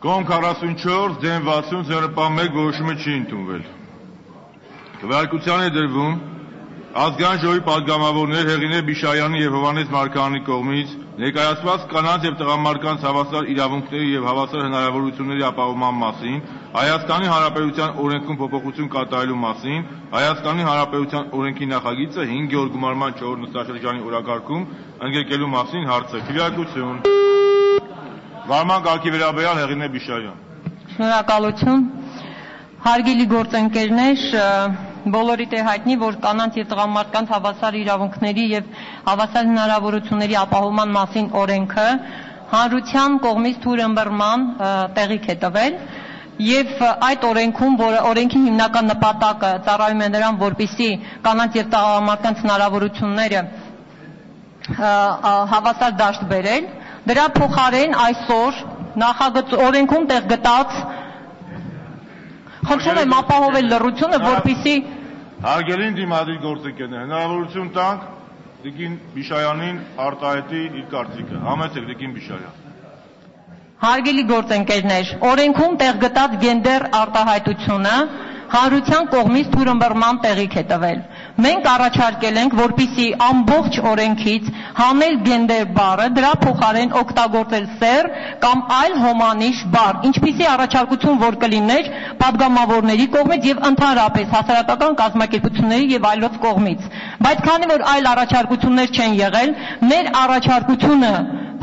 Կոմ 44, դեմ 60, 0.1 որոշումը չի ընդունվել։ Քվեարկության է դրվում ազգային ժողովի падգամավորներ Հեղինե Բիշայանի եւ Հովանես Մարկարյանի կողմից ներկայացված կանանց եւ տղամարդկանց հավասար իրավունքների եւ հավասար հնարավորությունների ապահովման մասին, Հայաստանի Հանրապետության օրենքում փոփոխություն կատարելու մասին, Հայաստանի Հանրապետության օրենքի նախագիծը 5-րդ գումարման 4 նստաշրջանի օրակարգում ընդգրկելու մասին հարցը։ Քվեարկություն Վարման կարգի վերաբերյալ Հեղինե Բիշարյան։ Շնորհակալություն։ Հարգելի գործընկերներ, բոլորիդ է հայտնի, որ կանանց եւ տղամարդկանց հավասար իրավունքների եւ հավասար հնարավորությունների ապահովման մասին օրենքը հանրության կողմից թույլըմբռնման տեղիք է տվել եւ այդ օրենքում, որ օրենքի հիմնական նպատակը ծառայում է նրան, որպիսի կանանց եւ տղամարդկանց հնարավորությունները հավասար դաշտ բերել, դրա փոխարեն այսօր նախագծ օրենքում տեղ գտած Խնդրում եմ ապահովել լռությունը, որպիսի Հարգելին դիմադրի գործընկերներ, հնարավորություն տանք Տիկին Բիշայանին արտահայտի իր կարծիքը։ Համեցեք Տիկին Բիշայան։ Հարգելի գործընկերներ, օրենքում տեղ գտած գենդեր արտահայտությունը հանրության կողմից թուրմբռման տեղիք է տվել։ Մենք առաջարկել ենք, որպիսի ամբողջ օրենքից հանել գենդեր բառը, դրա փոխարեն օգտագործել սեր կամ այլ հոմանիշ բառ, ինչպիսի առաջարկություն որ կլիներ падգամավորների կողմից եւ ընդհանրապես հասարակական կազմակերպությունների եւ այլոց կողմից։ Բայց քանի որ այլ առաջարկություններ չեն եղել, մեր առաջարկությունը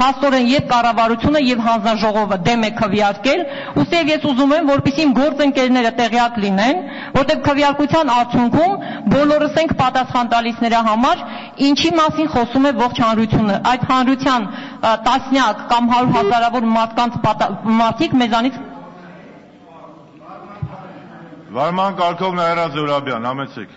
փաստորեն եւ կառավարությունը եւ հանձնաժողովը դեմ է քվեարկել, ուստի ես ուզում եմ, որպեսզի իմ գործընկերները տեղյակ լինեն, որտեղ քվեարկության արդյունքում բոլորս ենք պատասխան տալիս նրա համար, ինչի մասին խոսում է ողջ հանրությունը։ Այդ հանրության տասնյակ կամ 100 հազարավոր մարդկանց մարդիկ մեզանից Վարման կարգով Նաիրա Զորաբյան, համեցեք։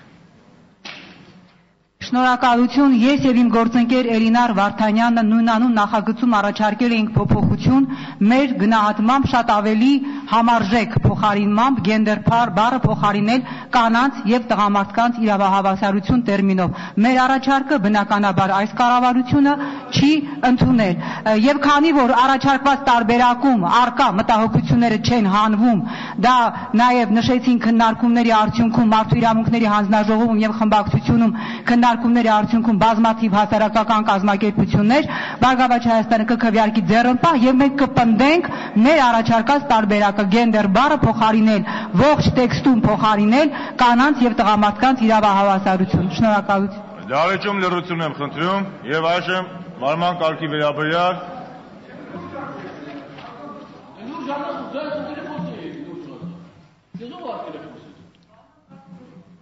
Շնորհակալություն։ Ես եւ իմ գործընկեր Էլինար Վարդանյանը նույնանուն նախագծում առաջարկել էինք փոփոխություն մեր գնահատմամբ շատ ավելի համարժեք փոխարինմամբ գենդեր բառ բառը փոխարինել կանանց եւ տղամարդկանց իրավահավասարություն տերմինով։ Մեր առաջարկը բնականաբար այս կառավարությունը չի ընդունել։ Եվ քանի որ առաջարկված տարբերակում արկա մտահոգությունները չեն հանվում, դա նաեւ նշեցին քննարկումների արդյունքում մարդու իրավունքների հանձնաժողովում եւ խմբակցությունում քննարկումների քննարկումների արդյունքում բազմաթիվ հասարակական կազմակերպություններ Բարգավաճ Հայաստանը կքվեարկի ձեռնպահ եւ մենք կպնդենք մեր առաջարկած տարբերակը գենդեր բառը փոխարինել ողջ տեքստում փոխարինել կանանց եւ տղամարդկանց իրավահավասարություն։ Շնորհակալություն։ Դարեջում լրություն եմ խնդրում եւ այժմ մարման կարգի վերաբերյալ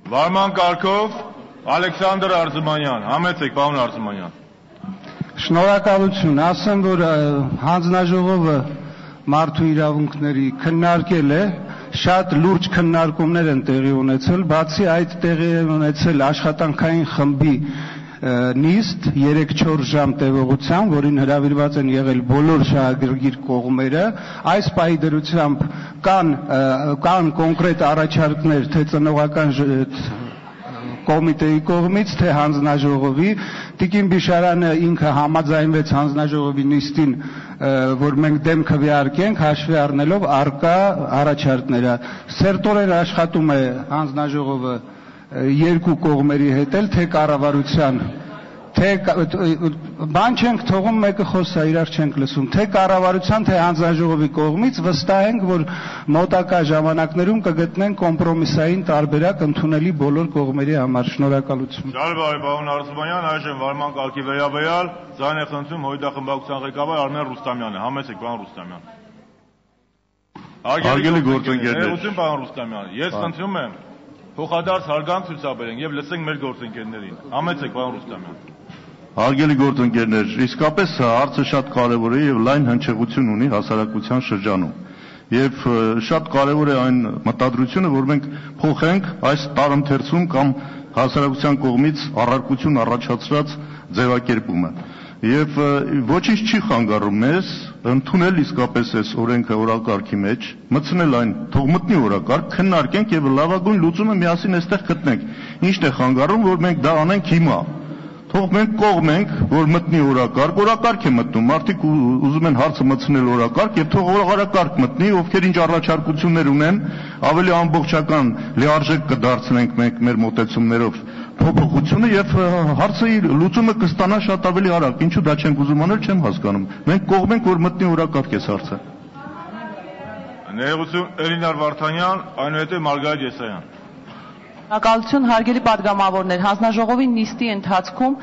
Վարման կարգով Ալեքսանդր Արզումանյան, համեցեք, պարոն Արզումանյան։ Շնորհակալություն, ասեմ, որ հանձնաժողովը մարդու իրավունքների քննարկել է, շատ լուրջ քննարկումներ են տեղի ունեցել, բացի այդ տեղի ունեցել աշխատանքային խմբի նիստ 3-4 ժամ տևողությամբ, որին հրավիրված են եղել բոլոր շահագրգիռ կողմերը, այս պահի դրությամբ կան կան կոնկրետ առաջարկներ թե ծնողական կոմիտեի կողմից, թե հանձնաժողովի։ Տիկին Բիշարյանը ինքը համաձայնվեց հանձնաժողովի նիստին, որ մենք դեմ քվեարկենք հաշվի առնելով արկա առաջարկները։ Սերտորեն աշխատում է հանձնաժողովը երկու կողմերի հետ էլ, թե կառավարության թե բան չենք թողում մեկը խոսա իրար չենք լսում. թե կառավարության թե հանձնաժողովի կողմից վստահ ենք որ մոտակա ժամանակներում կգտնեն կոմպրոմիսային տարբերակ ընդունելի բոլոր կողմերի համար. Շնորհակալություն. Շատ բարի պարոն Արզումանյան այժմ վարման կարգի վերաբերյալ ձայն է խնդրում հույդա խմբակցության ղեկավար Արմեն Ռուստամյանը համեցեք պարոն Ռուստամյան Հարգելի գործընկերներ Ուսում պարոն Ռուստամյան ես խնդրում եմ փոխադարձ հարգանք ցույցաբերենք եւ լսենք մեր գործընկերներին համեցեք պարոն Ռուստամյան Հարգելի գործընկերներ, իսկապես հարցը շատ կարևոր է եւ լայն հնչեղություն ունի հասարակության շրջանում։ Եվ շատ կարևոր է այն մտադրությունը, որ մենք փոխենք այս տարընթերցում կամ հասարակության կողմից առարկություն առաջացրած ձևակերպումը։ Եվ ոչինչ չի խանգարում մեզ ընդունել իսկապես այս օրենքը օրակարգի մեջ, մտցնել այն, թող մտնի օրակարգ, քննարկենք եւ լավագույն լուծումը միասին այստեղ գտնենք։ Ինչն է խանգարում, որ մենք դա անենք հիմա Թող մենք կողմենք, որ մտնի օրակարգ, օրակարգ է մտնում։ Մարդիկ ուզում են հարցը մտցնել օրակարգ եւ թող օրակարգ մտնի, ովքեր ինչ առաջարկություններ ունեն, ավելի ամբողջական լիարժեք կդարձնենք մենք մեր մոտեցումներով փոփոխությունը եւ հարցը լուծումը կստանա շատ ավելի արագ։ Ինչու դա չենք ուզում անել, չեմ հասկանում։ Մենք կողմենք, որ մտնի օրակարգես հարցը։ Ներողություն Էլինար Վարդանյան, այնուհետև Մարգարետ Եսայան։ Շնորհակալություն հարգելի падգամավորներ։ Հանձնաժողովի նիստի ընթացքում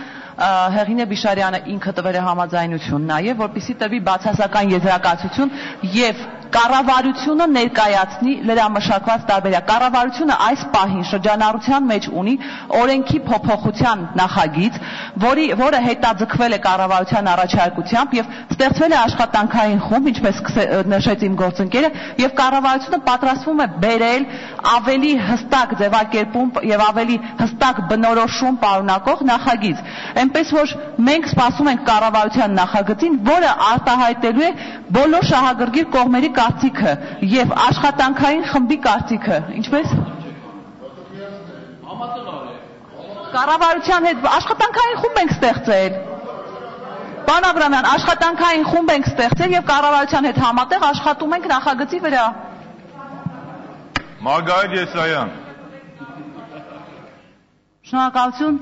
Հեղինե Բիշարյանը ինքը տվել է համաձայնություն, նաև որպիսի տվի բացասական եզրակացություն եւ կառավարությունը ներկայացնի լրամշակված տարբերակ։ Կառավարությունը այս պահին շրջանառության մեջ ունի օրենքի փոփոխության նախագիծ, որի որը հետաձգվել է կառավարության առաջարկությամբ եւ ստեղծվել է աշխատանքային խումբ, ինչպես նշեց իմ գործընկերը, եւ կառավարությունը պատրաստվում է բերել ավելի հստակ ձևակերպում եւ ավելի հստակ բնորոշում պարունակող նախագիծ։ Էնպես որ մենք սպասում ենք կառավարության նախագծին, որը արտահայտելու է բոլոր շահագրգիռ կողմերի կարծիքը եւ աշխատանքային խմբի կարծիքը, ինչպես Կառավարության հետ աշխատանքային խումբ ենք ստեղծել։ Պարոն Աբրամյան, աշխատանքային խումբ ենք ստեղծել եւ կառավարության հետ համատեղ աշխատում ենք նախագծի վրա։ Մարգարիտ Եսայան։ Շնորհակալություն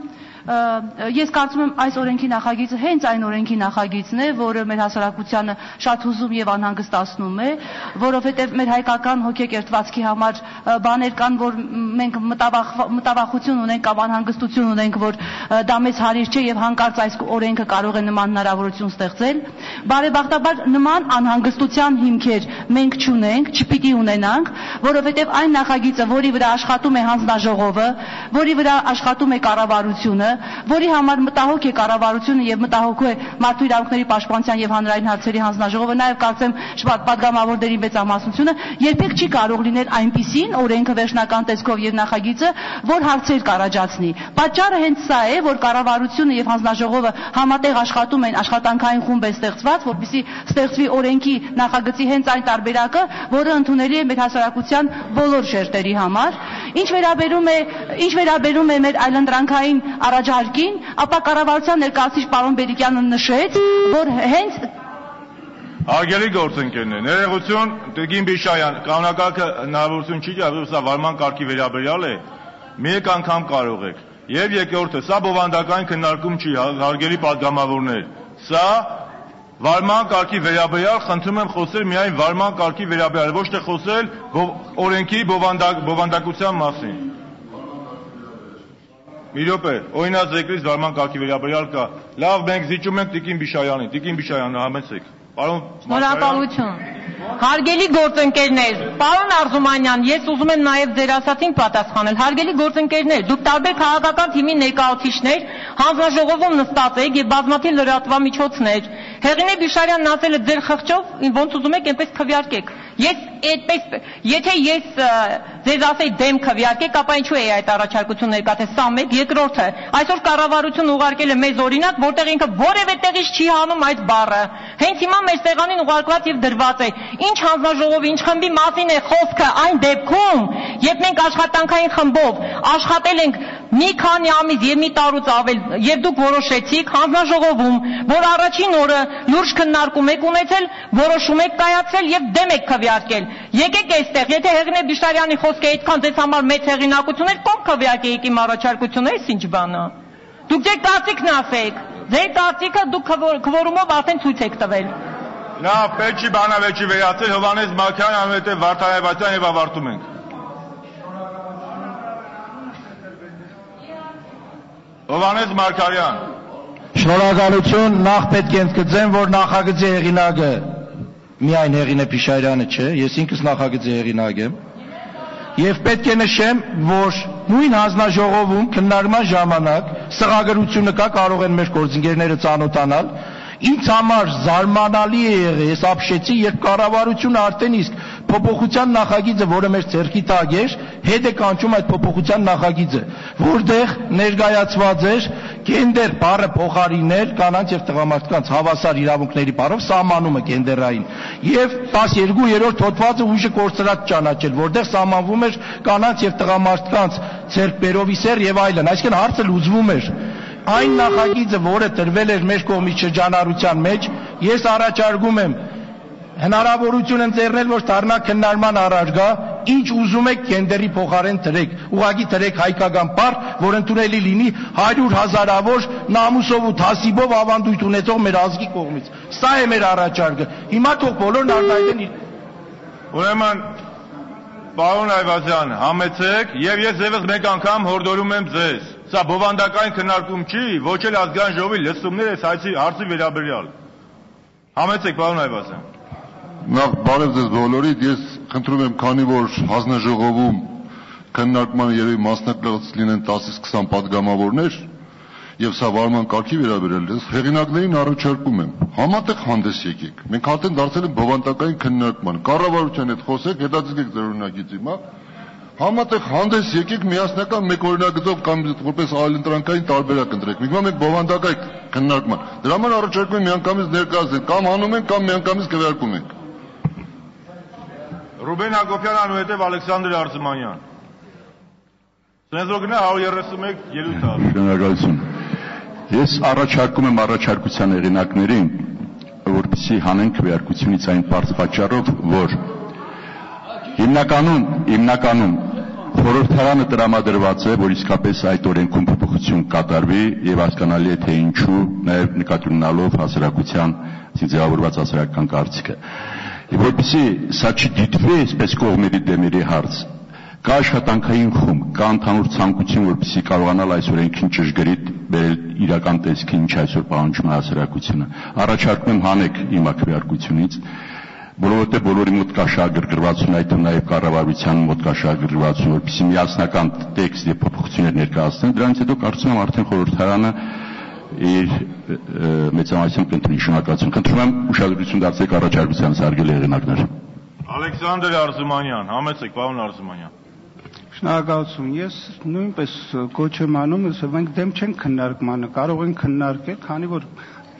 ես կարծում եմ այս օրենքի նախագիծը հենց այն օրենքի նախագիծն է, որը մեր հասարակությանը շատ հուզում եւ անհանգստացնում է, որովհետեւ մեր հայկական հոգեկերտվածքի համար բաներ կան, որ մենք մտավախություն ունենք կամ անհանգստություն ունենք, որ դա մեծ հարիր չէ եւ հանկարծ այս օրենքը կարող է նման հնարավորություն ստեղծել։ Բարեբախտաբար նման անհանգստության հիմքեր մենք չունենք, չպիտի ունենանք, որովհետեւ այն նախագիծը, որի վրա աշխատում է հանձնաժողովը, որի վրա աշխատում է կառավարությունը, որի համար մտահոգ է կառավարությունը եւ մտահոգ է մարդու իրավունքների պաշտպանության եւ հանրային հարցերի հանձնաժողովը, նաեւ կարծեմ պատգամավորների մեծամասնությունը երբեք չի կարող լինել այնպիսին օրենքը վերջնական տեսքով եւ նախագիծը, որ հարցեր կառաջացնի։ Պատճառը հենց սա է, որ կառավարությունը եւ հանձնաժողովը համատեղ աշխատում են, աշխատանքային խումբ է ստեղծված, որպիսի ստեղծվի օրենքի նախագծի հենց այն տարբերակը, որը ընդունելի է մեր հասարակության բոլոր շերտերի համար։ Ինչ վերաբերում է, ինչ վերաբերում է մեր այլընտրանքային առաջ առաջարկին, ապա կառավարության ներկայացուցիչ պարոն Բերիկյանը նշեց, որ հենց Արգելի գործընկերներ, ներեգություն Տիգին Բիշայան, կանոնակարգը հնարավորություն չի գա, որ սա վարման կարգի վերաբերյալ է։ Մի եկ անգամ կարող եք։ Եվ երկրորդը, սա բովանդակային քննարկում չի, հա, արգելի падգամավորներ։ Սա վարման կարգի վերաբերյալ խնդրում եմ խոսել միայն վարման կարգի վերաբերյալ, ոչ թե խոսել օրենքի բովանդակ բովանդակության մասին։ Մի րոպե, օրինաձեգրից վարման կարգի վերաբերյալ կա։ Լավ, մենք զիջում ենք Տիկին Բիշայանին։ Տիկին Բիշայանը համեցեք։ Պարոն Շնորհակալություն։ Հարգելի գործընկերներ, պարոն Արզումանյան, ես ուզում եմ նաև ձեր ասացին պատասխանել։ Հարգելի գործընկերներ, դուք տարբեր քաղաքական թիմի ներկայացուցիչներ հանձնաժողովում նստած եք եւ բազմաթիվ լրատվամիջոցներ։ Հեղինե Բիշարյանն ասել է ձեր խղճով, ոնց ուզում եք, այնպես քվյարկեք։ Ես այդպես եթե ես ձեզ ասեի դեմ քվյարկեք, ապա ինչու է այդ առաջարկությունը ներկայացել։ Սա մեկ, երկրորդը, այսօր կառավարությունը ուղարկել է մեզ օրինակ, որտեղ ինքը որևէ տեղից չի հանում այդ բառը։ Հենց հիմա մեր տեղանին ուղարկված եւ դրված է։ Ինչ հանձնաժողովի, ինչ խմբի մասին է խոսքը այն դեպքում, երբ մենք աշխատանքային խմբով աշխատել ենք մի քանի ամիս եւ մի տարուց ավել եւ դուք որոշեցիք հանձնաժողովում, որ առաջին օրը լուրջ քննարկում եք ունեցել, որոշում եք կայացրել եւ դեմ եք քվեարկել։ Եկեք այստեղ, եթե Հեղինե Բիշարյանի խոսքը այդքան ձեզ համար մեծ հեղինակություն էր, կողմ քվեարկեիք իմ առաջարկությունը, էս ինչ բան է։ Դուք ձեր կարծիքն ասեք։ Ձեր կարծիքը դուք քվորումով արդեն ցույց եք տվել։ Նա պետք չի բանավեճի վերացել Հովանես Մակյան անհետև Վարդանայվացյան եւ ավարտում ենք։ Հովանես Մարկարյան Շնորհակալություն, նախ պետք է ընդգծեմ, որ նախագծի հեղինակը միայն Հեղինե Փիշարյանը չէ, ես ինքս նախագծի հեղինակ եմ։ Եվ պետք է նշեմ, որ նույն հանձնաժողովում քննարկման ժամանակ սղագրությունը կա, կարող են մեր գործընկերները ծանոթանալ, ինձ համար զարմանալի է եղել, ես ապշեցի, երբ կառավարությունը արդեն իսկ փոփոխության նախագիծը, որը մեր ցերքի տակ էր, հետ է կանչում այդ փոփոխության նախագիծը, որտեղ ներկայացված էր գենդեր բառը փոխարինել կանանց եւ տղամարդկանց հավասար իրավունքների բառով սահմանումը գենդերային եւ 12-րդ հոդվածը ուժը կորցրած ճանաչել, որտեղ սահմանվում էր կանանց եւ տղամարդկանց ցերկբերովի սեր եւ այլն, այսինքն հարցը լուծվում էր այն նախագիծը, որը տրվել էր մեր կողմից շրջանառության մեջ, ես առաջարկում եմ հնարավորություն ընձեռնել, որ դառնա քննարկման առարկա, ինչ ուզում եք գենդերի փոխարեն դրեք։ Ուղղակի դրեք հայկական բառ, որ ընդունելի լինի 100 հազարավոր նամուսով ու թասիբով ավանդույթ ունեցող մեր ազգի կողմից։ Սա է մեր առաջարկը։ Հիմա թող բոլորն արտահայտեն իր Ուրեմն Պարոն Այվազյան, համեցեք եւ ես եւս մեկ անգամ հորդորում եմ ձեզ։ Սա բովանդակային քննարկում չի, ոչ էլ ազգային ժողովի լսումներ է հայցի հարցի վերաբերյալ։ Համեցեք, պարոն Այվազյան։ Նախ բարև ձեզ բոլորիդ, ես խնդրում եմ, քանի որ հանձնաժողովում քննարկման երևի մասնակցած լինեն 10-ից 20 падգամավորներ եւ սա վարման կարգի վերաբերել է, հեղինակներին առաջարկում եմ, համատեղ հանդես եկեք։ Մենք արդեն դարձել ենք բովանդակային քննարկման, կառավարության հետ խոսեք, հետաձգեք ձեռնարկից հիմա, համատեղ հանդես եկեք միասնական մեկ օրինագծով կամ որպես այլընտրանքային տարբերակ ընտրեք։ Մի գումար մեկ բովանդակայք քննարկման։ Դրա համար առաջարկում եմ միանգամից ներկայացնել, կամ հանում ենք, կամ միանգամից քվեարկում ենք։ Ռուբեն Հակոբյան անուհետև Ալեքսանդր Արզմանյան։ Սենեզոգնա 131 ելույթ ալ։ Շնորհակալություն։ Ես առաջարկում եմ առաջարկության հեղինակներին, որպեսզի հանեն քվեարկությունից այն բարձ պատճառով, որ հիմնականում հիմնականում խորհրդարանը տրամադրված է, որ իսկապես այդ օրենքում փոփոխություն կատարվի եւ հասկանալի է թե ինչու, նաեւ նկատի ունենալով հասարակության ձևավորված հասարակական կարծիքը որպեսի սա չդիտվի այսպես կողմերի դեմերի հարց կա աշխատանքային խումբ, կա ընդհանուր ցանկություն, որպեսզի կարողանալ այս օրենքին ճշգրիտ բերել իրական տեսքին, ինչ այսօր պահանջում է հասարակությունը։ Առաջարկում եմ հանեք իմ ակտիվարկությունից, բոլորովհետև բոլորի մոտ կա շահագրգռվածություն, այդ նաև կառավարության մոտ կա շահագրգռվածություն, որպեսզի միասնական տեքստ եւ փոփոխություններ ներկայացնեն։ Դրանից հետո կարծում եմ արդեն խորհրդարանը իր մեծամասնությամբ կընտրի շնորհակալություն։ Խնդրում եմ ուշադրություն դարձեք առաջարկության սարգելի հեղինակներ։ Ալեքսանդր Արզումանյան, համեցեք, պարոն Արզումանյան։ Շնորհակալություն։ Ես նույնպես կոչ եմ անում, ասեմ, մենք դեմ չենք քննարկմանը, կարող ենք քննարկել, քանի որ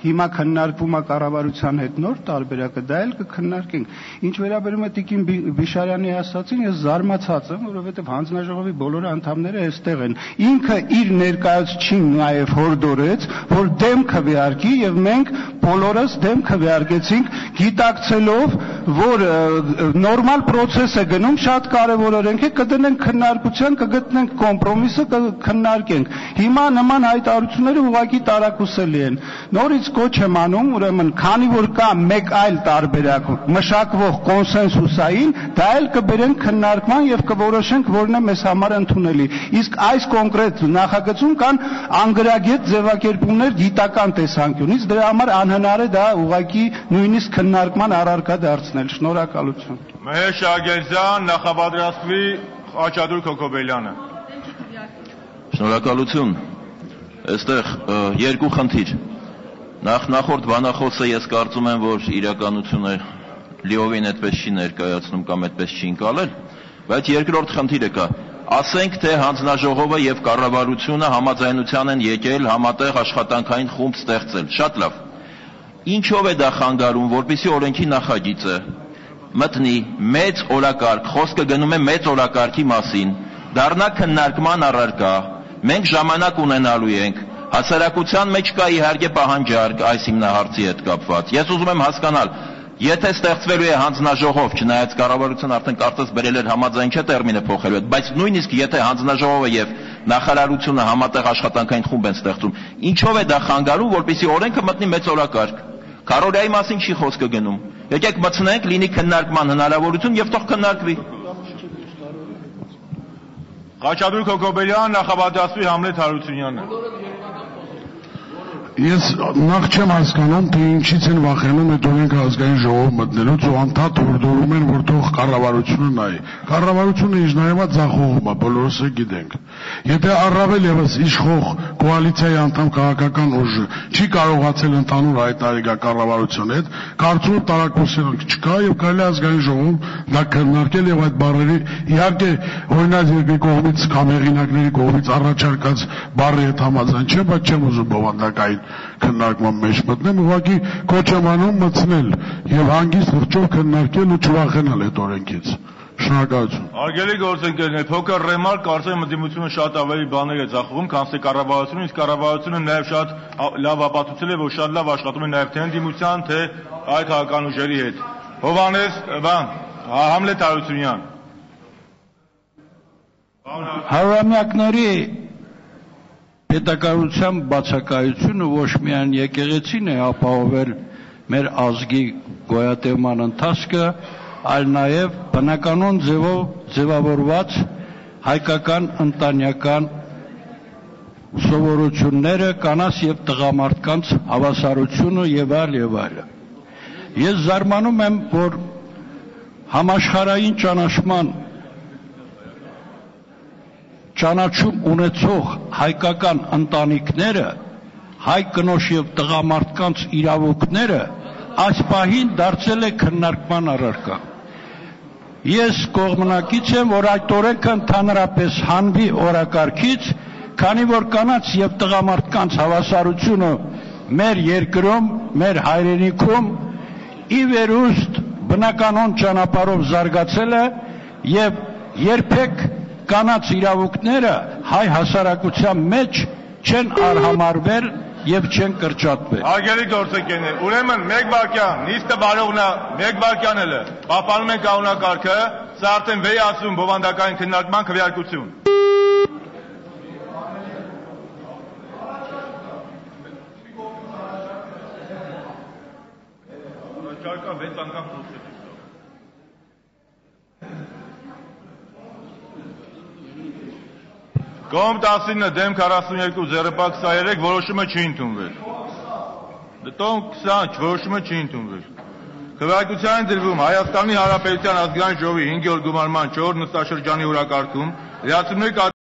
հիմա քննարկվում է կառավարության հետ նոր տարբերակը, դա էլ կքննարկենք։ Ինչ վերաբերում է Տիկին Բիշարյանի ասացին, ես զարմացած եմ, որովհետև հանձնաժողովի բոլոր անդամները այստեղ են։ Ինքը իր ներկայացուցին նաև հորդորեց, որ դեմ քվեարկի եւ մենք բոլորս դեմ քվեարկեցինք, գիտակցելով, որ նորմալ process է գնում, շատ կարևոր օրենք է, կդնենք քննարկության, կգտնենք կոմպրոմիսը, կքննարկենք։ Հիմա նման հայտարարությունները ուղղակի տարակուսելի են։ Նորից կոչ եմ անում, ուրեմն, քանի որ կա մեկ այլ տարբերակ մշակվող կոնսենսուսային, դա էլ կբերենք քննարկման եւ կորոշենք որն է մեզ համար ընդունելի։ Իսկ այս կոնկրետ նախագծում կան անգրագետ ձևակերպումներ գիտական տեսանկյունից, դրա համար անհնար է դա ուղղակի նույնիսկ քննարկման առարկա դարձնել։ Շնորհակալություն։ Մեհեր Շագերզյան, նախապատրաստվի Աչադուր Քոկոբելյանը։ Շնորհակալություն։ Այստեղ երկու խնդիր Նախ նախորդ բանախոսը ես կարծում եմ, որ իրականությունը լիովին այդպես չի ներկայացնում կամ այդպես չի ընկալել, բայց երկրորդ խնդիրը կա։ Ասենք թե հանձնաժողովը եւ կառավարությունը համաձայնության են եկել համատեղ աշխատանքային խումբ ստեղծել։ Շատ լավ։ Ինչով է դա խանգարում, որpիսի օրենքի նախագիծը մտնի մեծ օրակարգ, խոսքը գնում է մեծ օրակարգի մասին, դառնա քննարկման առարկա։ Մենք ժամանակ ունենալու ենք Հասարակության մեջ կա իհարկե պահանջարկ այս հիմնահարցի հետ կապված։ Ես ուզում եմ հասկանալ, Եթե ստեղծվելու է հանձնաժողով, չնայած կառավարությունը արդեն կարծես բերել էր համաձայն չէ տերմինը փոխելու հետ, բայց նույնիսկ եթե հանձնաժողովը եւ նախարարությունը համատեղ աշխատանքային խումբ են ստեղծում, ինչով է դա խանգարում, որպեսզի օրենքը մտնի մեծ օրակարգ։ Կարորիայի մասին չի խոսքը գնում։ Եկեք մտցնենք, լինի քննարկման հնարավորություն եւ թող քննարկվի։ Խաչատուր Քոկոբելյան, նախապատրաստվի Համլետ Հարությունյանը։ Ես նախ չեմ հասկանում, թե ինչից են վախենում այդ օրենքը ազգային ժողով մտնելուց ու անդադ հորդորում են, որ թող կառավարությունը նայի։ Կառավարությունը ինչ նայումա ձախողում է, բոլորս է գիտենք։ Եթե առավել եւս իշխող կոալիցիայի անդամ քաղաքական ուժը չի կարողացել ընդհանուր հայտարարել կառավարության հետ, կարծում եմ տարակուսանք չկա եւ կարելի ազգային ժողովում դա քննարկել եւ այդ բառերի իհարկե օրինակ երկրի կողմից կամ հեղինակների կողմից առաջարկած բառի հետ համաձայն չեմ, բայց չեմ ուզում բովանդակային քննարկման մեջ մտնեմ, ուղղակի կոչ եմ անում մտցնել եւ հանգիստ վրճով քննարկել ու չվախենալ այդ օրենքից։ Շնորհակալություն։ Արգելի գործընկերներ, փոքր ռեմարկ, կարծեմ ընդդիմությունը շատ ավելի բաներ է ձախողում, քան թե կառավարությունը, իսկ կառավարությունը նաև շատ լավ ապացուցել է, որ շատ լավ աշխատում է նաև թե ընդդիմության, թե այլ քաղաքական ուժերի հետ։ Հովանես, բան, Հա- Համլետ Հարությունյան։ Հարամյակների պետականության բացակայությունը ոչ միայն եկեղեցին է ապահովել մեր ազգի գոյատևման ընթացքը, այլ նաև բնականon ձևով ձևավորված հայկական ընտանյական սովորությունները, կանանց եւ տղամարդկանց հավասարությունը եւ այլ եւ այլ։ Ես զարմանում եմ, որ համաշխարհային ճանաչման ճանաչում ունեցող հայկական ընտանիքները հայ կնոջ եւ տղամարդկանց իրավունքները այս պահին դարձել է քննարկման առարկա։ Ես կողմնակից եմ, որ այդ օրենքը ընդհանրապես հանվի օրակարգից, քանի որ կանանց եւ տղամարդկանց հավասարությունը մեր երկրում, մեր հայրենիքում ի վերուստ բնականon ճանապարհով զարգացել է եւ երբեք կանանց իրավունքները հայ հասարակության մեջ չեն արհամարվել եւ չեն կրճատվել։ Արգելի գործընկերներ, ուրեմն 1 վայրկյան, նիստը բարողն է, 1 վայրկյան էլ է։ Պահպանում են կանոնակարգը, սա արդեն վեյացում բովանդակային քննարկման քվեարկություն։ Առաջարկա 6 անգամ խոսել։ Կողմ 19 դեմ 42 զերպակ 23 որոշումը չի ընդունվել։ Դտոն 20 որոշումը չի ընդունվել։ Քվեարկության դրվում Հայաստանի Հանրապետության ազգային ժողովի 5-րդ գումարման 4 նստաշրջանի օրակարգում լիացումների